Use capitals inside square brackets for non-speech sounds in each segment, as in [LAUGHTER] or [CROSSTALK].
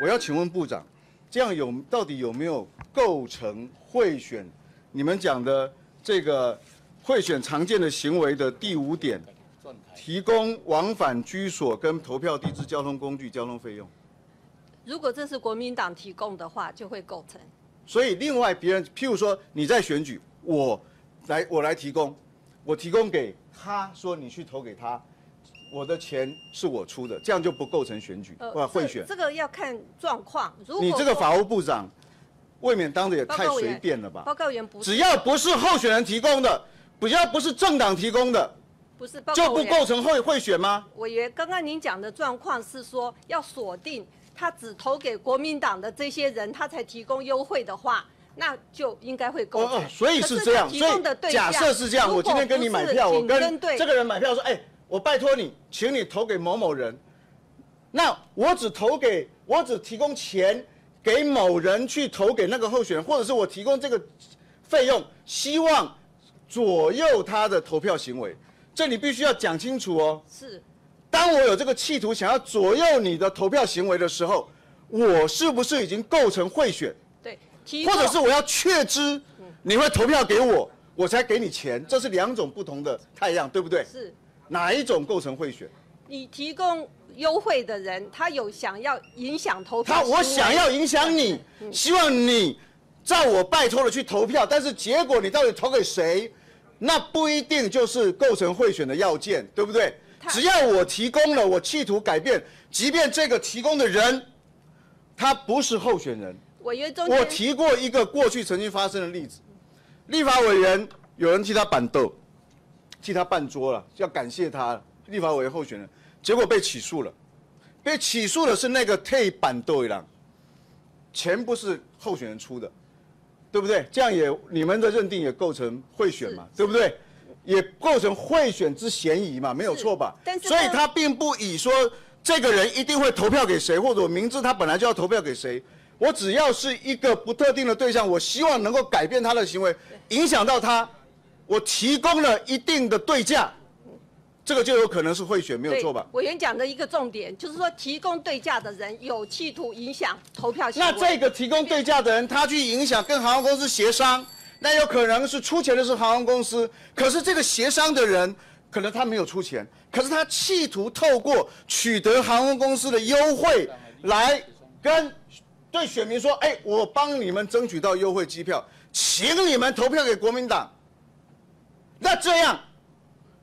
我要请问部长，这样有到底有没有构成贿选？你们讲的这个贿选常见的行为的第五点，提供往返居所跟投票地之交通工具、交通费用。如果这是国民党提供的话，就会构成。所以另外别人，譬如说你在选举，我来我来提供，我提供给他说你去投给他，我的钱是我出的，这样就不构成选举呃贿选。这个要看状况。如果你这个法务部长，未免当的也太随便了吧？报告员不只要不是候选人提供的，只要不是政党提供的，不是就不构成贿贿选吗？委员，刚刚您讲的状况是说要锁定。他只投给国民党的这些人，他才提供优惠的话，那就应该会构成。所以是这样，所以假设是这样，我今天跟你买票，我跟这个人买票说，哎，我拜托你，请你投给某某人。那我只投给，我只提供钱给某人去投给那个候选人，或者是我提供这个费用，希望左右他的投票行为，这你必须要讲清楚哦。是。当我有这个企图想要左右你的投票行为的时候，我是不是已经构成贿选？对，或者是我要确知你会投票给我，我才给你钱，这是两种不同的太阳，对不对？是。哪一种构成贿选？你提供优惠的人，他有想要影响投票。他我想要影响你，希望你照我拜托的去投票，但是结果你到底投给谁，那不一定就是构成贿选的要件，对不对？只要我提供了，我企图改变，即便这个提供的人，他不是候选人。委员中我提过一个过去曾经发生的例子，立法委员有人替他板凳，替他办桌了，要感谢他。立法委候选人，结果被起诉了，被起诉的是那个退板斗一郎，钱不是候选人出的，对不对？这样也你们的认定也构成贿选嘛，对不对？也构成贿选之嫌疑嘛，没有错吧？所以他并不以说这个人一定会投票给谁，或者我明知他本来就要投票给谁，我只要是一个不特定的对象，我希望能够改变他的行为，影响到他，我提供了一定的对价，这个就有可能是贿选，没有错吧？委员讲的一个重点就是说，提供对价的人有企图影响投票行为。那这个提供对价的人，他去影响跟航空公司协商。那有可能是出钱的是航空公司，可是这个协商的人可能他没有出钱，可是他企图透过取得航空公司的优惠来跟对选民说：“哎，我帮你们争取到优惠机票，请你们投票给国民党。”那这样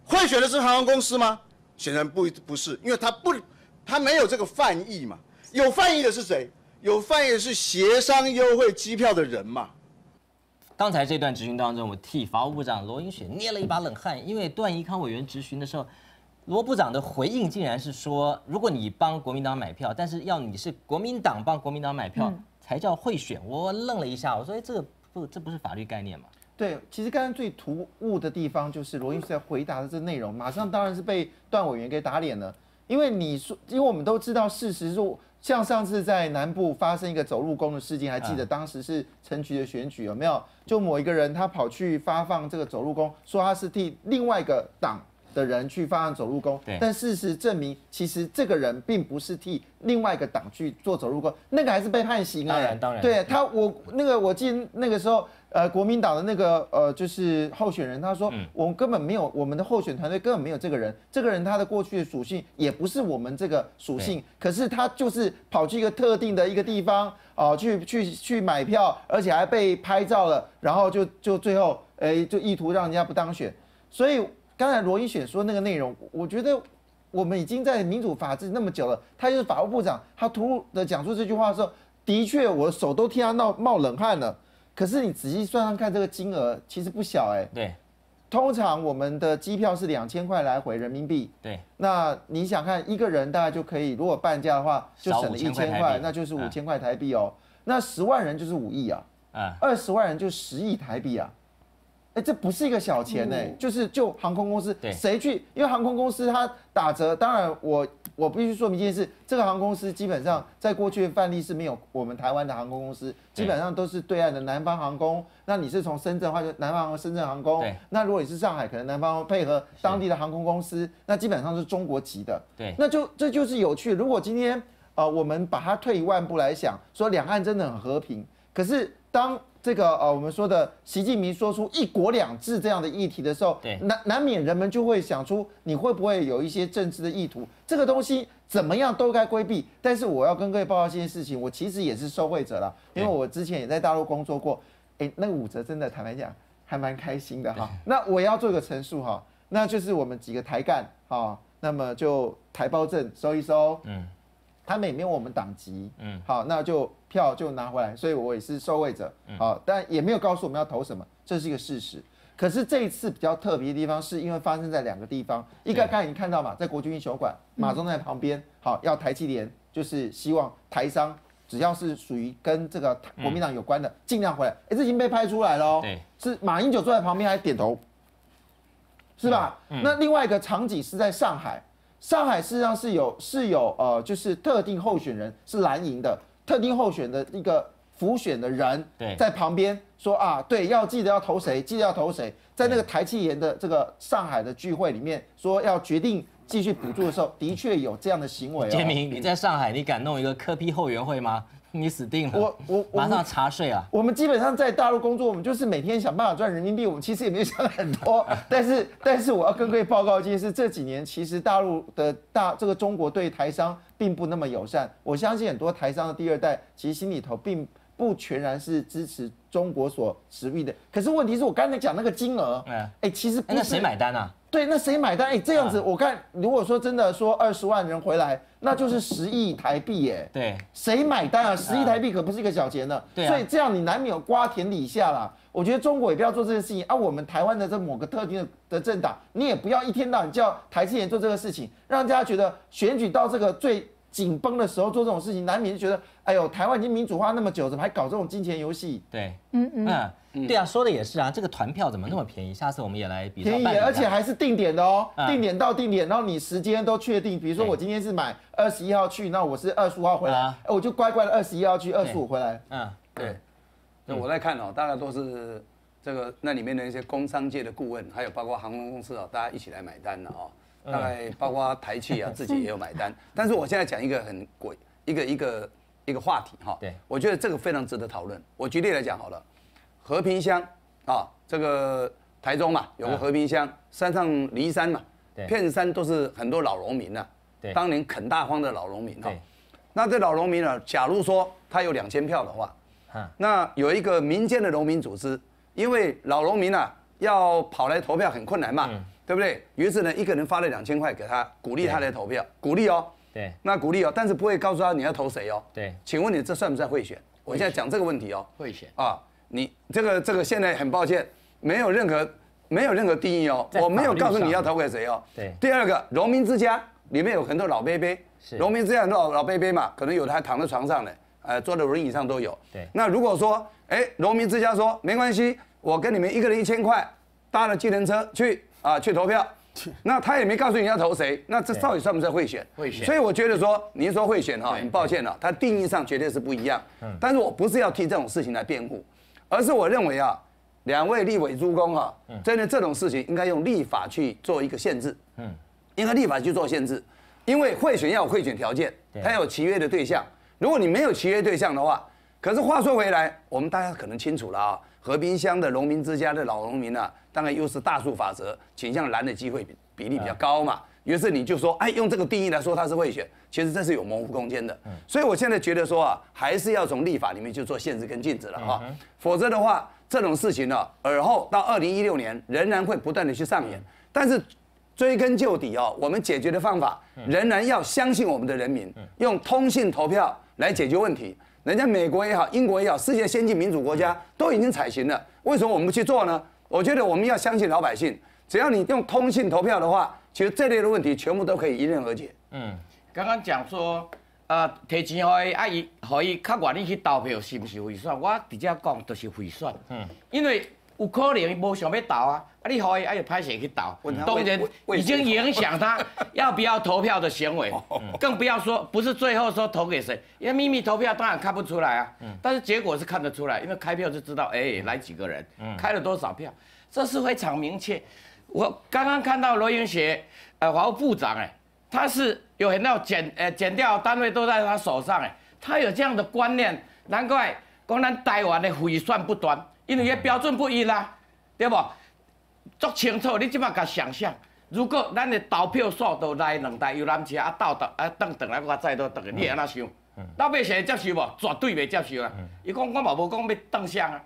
会选的是航空公司吗？显然不不是，因为他不他没有这个犯意嘛。有犯意的是谁？有犯意的是协商优惠机票的人嘛。刚才这段质询当中，我替法务部长罗英雪捏了一把冷汗，因为段宜康委员质询的时候，罗部长的回应竟然是说，如果你帮国民党买票，但是要你是国民党帮国民党买票才叫贿选，我愣了一下，我说，哎，这个不，这不是法律概念吗？对，其实刚刚最突兀的地方就是罗英雪在回答的这内容，马上当然是被段委员给打脸了，因为你说，因为我们都知道事实是。像上次在南部发生一个走路工的事件，还记得当时是陈局的选举有没有？就某一个人他跑去发放这个走路工，说他是替另外一个党的人去发案走路工，但事实证明，其实这个人并不是替另外一个党去做走路工，那个还是被判刑啊。当然，当然，对他，我那个我记得那个时候。呃，国民党的那个呃，就是候选人，他说，我们根本没有我们的候选团队根本没有这个人，这个人他的过去的属性也不是我们这个属性，可是他就是跑去一个特定的一个地方啊，去去去买票，而且还被拍照了，然后就就最后哎，就意图让人家不当选。所以刚才罗一雪说那个内容，我觉得我们已经在民主法治那么久了，他就是法务部长，他突兀的讲出这句话的时候，的确我手都替他闹冒冷汗了。可是你仔细算算看，这个金额其实不小哎。对，通常我们的机票是两千块来回人民币。对，那你想看一个人大概就可以，如果半价的话，就省了一千块，那就是五千块台币哦。那十万人就是五亿啊，二十万人就十亿台币啊。哎，这不是一个小钱哎，就是就航空公司谁去？因为航空公司它打折，当然我我必须说明一件事，这个航空公司基本上在过去的范例是没有我们台湾的航空公司，基本上都是对岸的南方航空。那你是从深圳的话，就南方航空、深圳航空。那如果你是上海，可能南方配合当地的航空公司，那基本上是中国籍的。对。那就这就是有趣。如果今天呃，我们把它退一万步来想，说两岸真的很和平。可是当这个呃我们说的习近平说出“一国两制”这样的议题的时候，难难免人们就会想出你会不会有一些政治的意图？这个东西怎么样都该规避。但是我要跟各位报告这件事情，我其实也是受惠者了，因为我之前也在大陆工作过。哎，那个武则真的坦白讲还蛮开心的哈。那我要做一个陈述哈，那就是我们几个台干哈，那么就台胞证收一收，嗯嗯，他们也没有我们党籍，嗯嗯，好，那就票就拿回来，所以我也是受惠者，好，但也没有告诉我们要投什么，这是一个事实。可是这一次比较特别的地方，是因为发生在两个地方，一个对。刚才已经看到嘛，在国军英雄馆，马中在旁边，好，要台积联，就是希望台商只要是属于跟这个国民党有关的，尽量回来。哎，这已经被拍出来了哦，对，是马英九坐在旁边还点头，是吧？那另外一个场景是在上海，上海事实上是有是有呃，就是特定候选人是蓝营的特定候选的一个辅选的人对在旁边说啊，对，要记得要投谁，记得要投谁。在那个台气研的这个上海的聚会里面，说要决定继续补助的时候，的确有这样的行为、哦。[LAUGHS] 杰明，你在上海，你敢弄一个科批后援会吗？你死定了！我我我马上查税啊！我们基本上在大陆工作，我们就是每天想办法赚人民币。我们其实也没有想很多，[LAUGHS] 但是但是我要跟各位报告一件事：这几年其实大陆的大这个中国对台商并不那么友善。我相信很多台商的第二代，其实心里头并不全然是支持中国所持币的。可是问题是我刚才讲那个金额，哎哎、其实那谁买单啊？对，那谁买单？哎、这样子啊我看，如果说真的说二十万人回来，那就是十亿台币哎。对，谁买单啊？十亿台币可不是一个小钱呢。对啊所以这样你难免有瓜田李下啦。我觉得中国也不要做这件事情啊。我们台湾的这某个特定的的政党，你也不要一天到晚叫台积电做这个事情，让大家觉得选举到这个最紧绷的时候做这种事情，难免就觉得，哎呦，台湾已经民主化那么久，怎么还搞这种金钱游戏？对，嗯嗯，对啊，说的也是啊，这个团票怎么那么便宜？下次我们也来比照便宜而且还是定点的哦，嗯定点到定点，然后你时间都确定。比如说我今天是买二十一号去，那我是二十五号回来啊，哎我就乖乖的二十一号去，二十五回来。嗯，对，那我在看哦，大概都是这个那里面的一些工商界的顾问，还有包括航空公司哦，大家一起来买单了哦。大概包括台气啊，自己也有买单。[LAUGHS] 但是我现在讲一个很鬼，一个一个一个话题哈。对我觉得这个非常值得讨论。我举例来讲好了，和平乡啊，这个台中嘛，有个和平乡，山上离山嘛，片山都是很多老农民呐、对当年垦大荒的老农民哈。那这老农民呢，假如说他有两千票的话，哈，那有一个民间的农民组织，因为老农民啊要跑来投票很困难嘛，嗯对不对？于是呢，一个人发了两千块给他，鼓励他来投票，鼓励哦，对那鼓励哦，但是不会告诉他你要投谁哦。对，请问你这算不算贿选？我现在讲这个问题哦。贿选。啊，你这个这个现在很抱歉，没有任何没有任何定义哦，我没有告诉你要投给谁哦。对第二个，农民之家里面有很多老伯伯，是农民之家很多老老伯伯嘛，可能有的还躺在床上呢，呃，坐在轮椅上都有。对那如果说，哎，农民之家说没关系，我跟你们一个人一千块，搭了计程车去啊去投票。那他也没告诉你要投谁，那这到底算不算贿选？贿选所以我觉得说，您说贿选哈，很抱歉了，它定义上绝对是不一样。嗯但是我不是要替这种事情来辩护，而是我认为啊，两位立委诸公哈，嗯针对这种事情应该用立法去做一个限制。嗯，应该立法去做限制，因为贿选要有贿选条件，对它要有契约的对象。如果你没有契约对象的话，可是话说回来，我们大家可能清楚了啊，和平乡的农民之家的老农民啊，当然又是大数法则，倾向蓝的机会比比例比较高嘛。于是你就说，哎，用这个定义来说他是贿选，其实这是有模糊空间的。所以我现在觉得说啊，还是要从立法里面去做限制跟禁止了哈，否则的话，这种事情呢，尔后到二零一六年仍然会不断的去上演。但是追根究底哦，我们解决的方法仍然要相信我们的人民，用通信投票来解决问题。人家美国也好，英国也好，世界先进民主国家都已经采行了，为什么我们不去做呢？我觉得我们要相信老百姓，只要你用通信投票的话，其实这类的问题全部都可以迎刃而解。嗯刚刚讲说，呃，提前给伊，啊伊，互伊较愿意去投票，是不是贿选？我直接讲，就是贿选。嗯，因为有可能伊无想要投啊，啊你可以，啊就歹势去投。问他，当然已经影响他 [LAUGHS] 要不要投票的行为，哦更不要说不是最后说投给谁，因为秘密投票当然看不出来啊，但是结果是看得出来，因为开票就知道，哎，来几个人，开了多少票，这是非常明确。我刚刚看到罗云雪，呃，法务部长，哎，他是有很多减呃减掉单位都在他手上哎，他有这样的观念，难怪讲咱台湾的毁算不断，因为个标准不一啦，对不？足清楚，你即马甲想象，如果咱的投票数都来两台游览车啊，倒倒啊，等等来我再倒倒去，你会安怎想？老百姓会接受无？绝对袂接受啊！伊讲我嘛无讲要当相啊，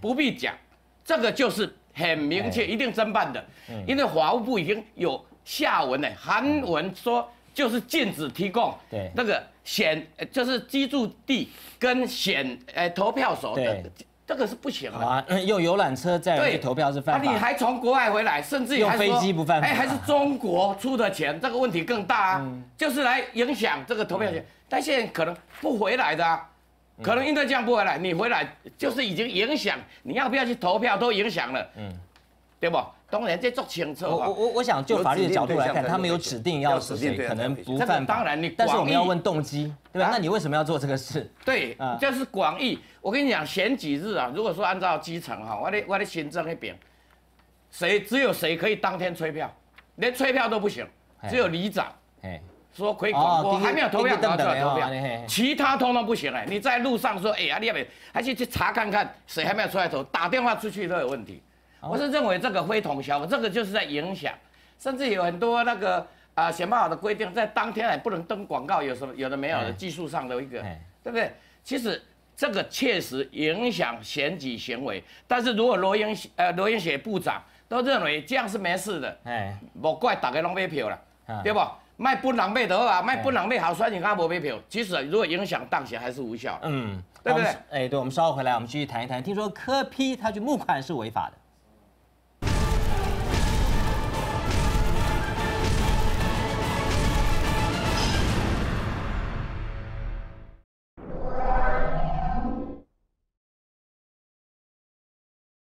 不必讲，这个就是很明确，一定侦办的，因为法务部已经有下文呢，韩文说就是禁止提供对那个选，呃就是居住地跟选呃投票所的对，这个是不行的。啊，用游览车载人去投票是犯啊，你。还从国外回来，甚至于用飞机不犯法哎，还是中国出的钱，这个问题更大啊，嗯就是来影响这个投票权。但现在可能不回来的可能因为这样不回来，你回来就是已经影响你要不要去投票都影响了，嗯，对不？当然这做清楚啊我我。我我想就法律的角度来看，他们有指定要是谁，要指定对象可能不这个犯法。当然你但是我们要问动机，对吧？啊那你为什么要做这个事？对啊，这是广义。我跟你讲，前几日啊？如果说按照基层哈，我的我的行政那边，谁只有谁可以当天催票，连催票都不行，哎只有里长。哎，说可以广播，哦还没有投票，投票等等的哦嘿嘿，其他通通不行哎！你在路上说，哎呀，你要不要还去去查看看谁还没有出来投，打电话出去都有问题。哦我是认为这个非同小可，这个就是在影响，甚至有很多那个啊选办法的规定，在当天还不能登广告，有什么有的没有的哎技术上的一个哎，对不对？其实这个确实影响选举行为，但是如果罗英呃罗英雪部长都认为这样是没事的，哎，莫怪大家拢买票啦啊，对不？卖本人买就好啊，卖本人买好，虽然人家无买票，其实如果影响当选还是无效的。嗯，对不对哎，对，我们稍后回来，我们继续谈一谈。听说柯批他去募款是违法的。